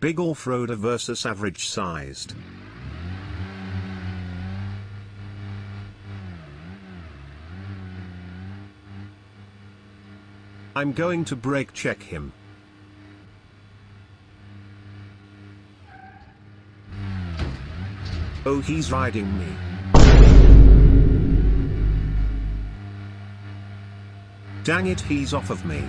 Big off-roader versus average sized. I'm going to brake check him. Oh he's riding me. Dang it he's off of me.